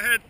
ahead.